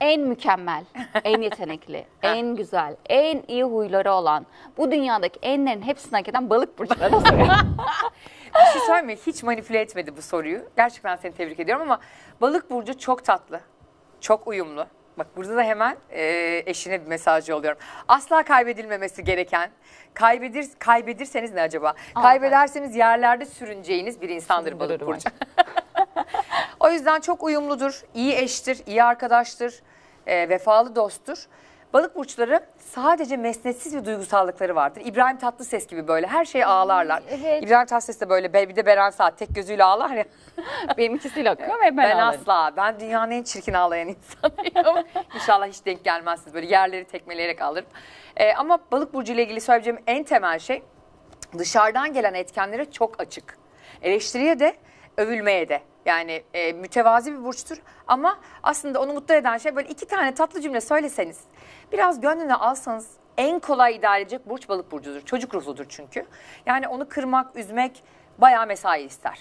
En mükemmel, en yetenekli, en güzel, en iyi huyları olan, bu dünyadaki enlerin hepsini hak eden balık burçları soruyor. Bir şey söyleyeyim mi? Hiç manipüle etmedi bu soruyu. Gerçekten seni tebrik ediyorum ama balık burcu çok tatlı. Çok uyumlu. Bak burada da hemen e, eşine bir mesaj yolluyorum. Asla kaybedilmemesi gereken, kaybedir kaybedirseniz ne acaba? Kaybederseniz yerlerde sürüneceğiniz bir insandır balık burcu. O yüzden çok uyumludur, iyi eştir, iyi arkadaştır, e, vefalı dosttur. Balık burçları sadece mesnetsiz bir duygusallıkları vardır. İbrahim Tatlıses gibi böyle her şeye ağlarlar. evet. İbrahim Tatlıses de böyle bir de Beren Saat tek gözüyle ağlar ya. Benim ikisiyle akıyor ve ben, Ben, ağlarım. asla. Ben dünyanın en çirkin ağlayan insanıyım. İnşallah hiç denk gelmezsiniz. Böyle yerleri tekmeleyerek alırım. Ee, ama balık burcu ile ilgili söyleyeceğim en temel şey dışarıdan gelen etkenlere çok açık. Eleştiriye de övülmeye de. Yani e, mütevazi bir burçtur ama aslında onu mutlu eden şey böyle iki tane tatlı cümle söyleseniz, biraz gönlüne alsanız en kolay idare edecek burç balık burcudur. Çocuk ruhludur çünkü. Yani onu kırmak, üzmek bayağı mesai ister.